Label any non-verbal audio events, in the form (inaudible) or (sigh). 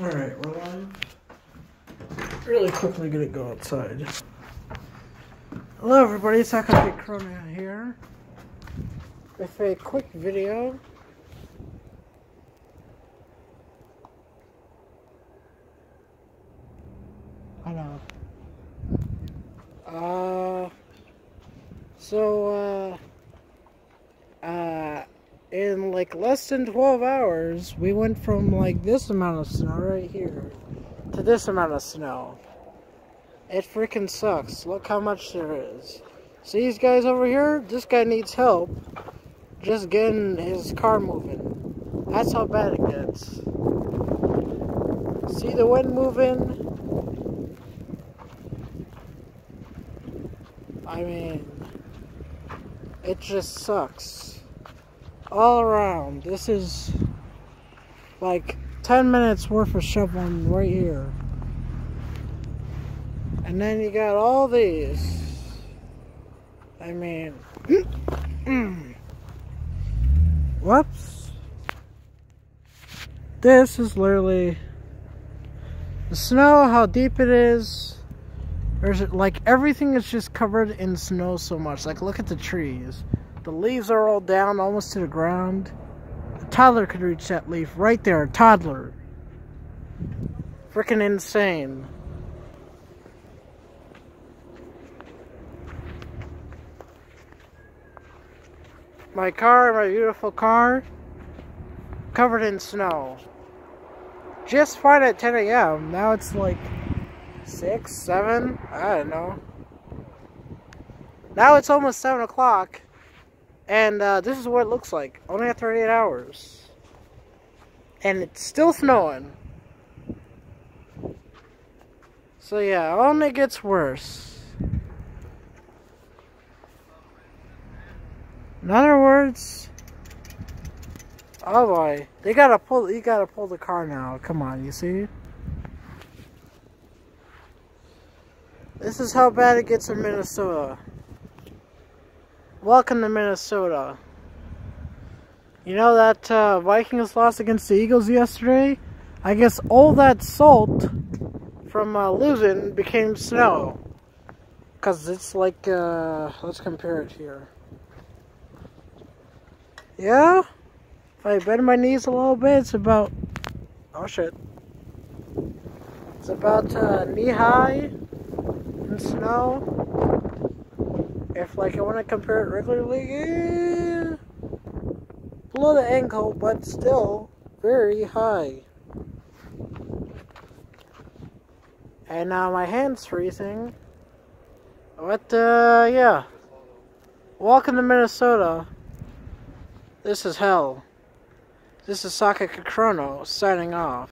Alright, we're live. Really quickly gonna go outside. Hello everybody, it's Akame Chrono here. With a quick video. I know. Uh so uh uh in like less than 12 hours, we went from like this amount of snow right here to this amount of snow. It freaking sucks. Look how much there is. See these guys over here? This guy needs help just getting his car moving. That's how bad it gets. See the wind moving? I mean, it just sucks all around. This is like 10 minutes worth of shoveling right here. And then you got all these. I mean, (clears throat) whoops. This is literally the snow, how deep it is. There's like everything is just covered in snow so much. Like, look at the trees. The leaves are all down almost to the ground. A toddler could reach that leaf right there. A toddler. Freaking insane. My car, my beautiful car, covered in snow. Just fine at 10 a.m. Now it's like 6, 7, I don't know. Now it's almost 7 o'clock. And uh, this is what it looks like, only after 8 hours. And it's still snowing. So yeah, only gets worse. In other words, oh boy, they gotta pull. You gotta pull the car now. Come on, you see. This is how bad it gets in Minnesota. Welcome to Minnesota. You know that uh, Vikings lost against the Eagles yesterday? I guess all that salt from uh, losing became snow. Because it's like, uh, let's compare it here. Yeah? If I bend my knees a little bit, it's about, oh shit. It's about uh, knee high in snow. If like I want to compare it regularly, yeah, below the ankle, but still very high. And now my hand's freezing. But uh, yeah. Welcome to Minnesota. This is hell. This is Sakaki Chrono signing off.